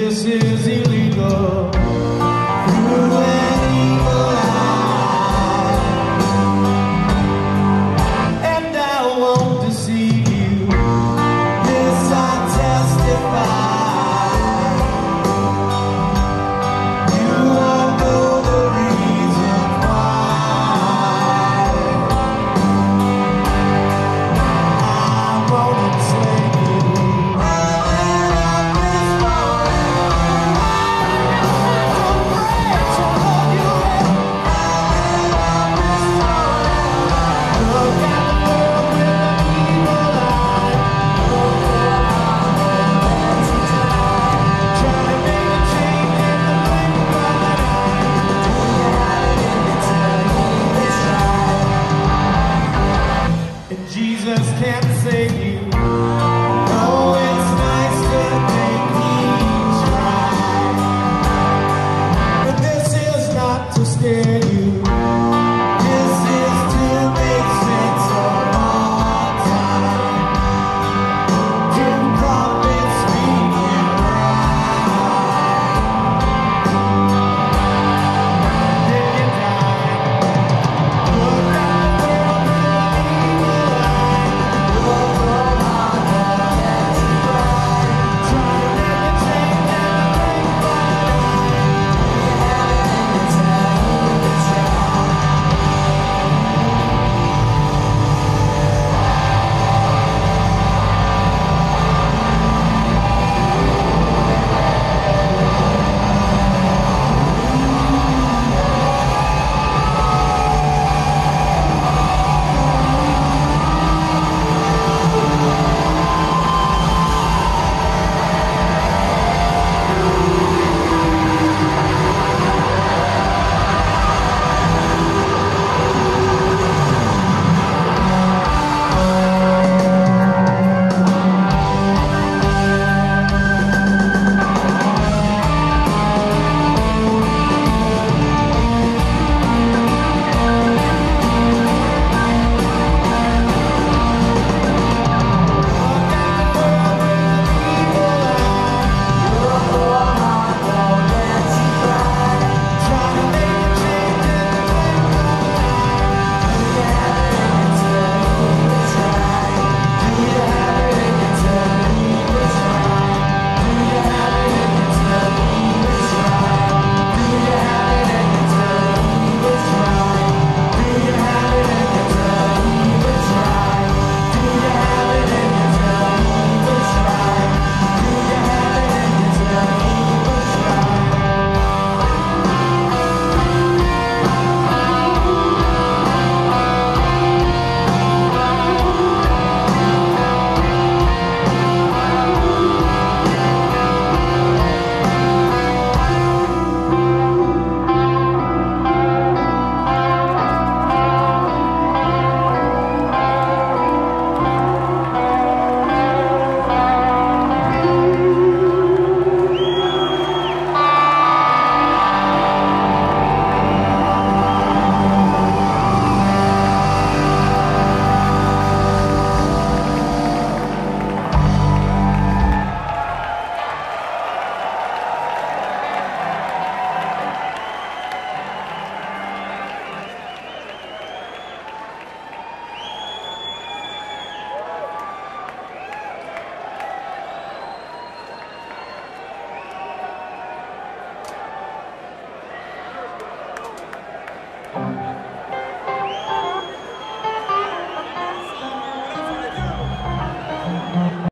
This is illegal.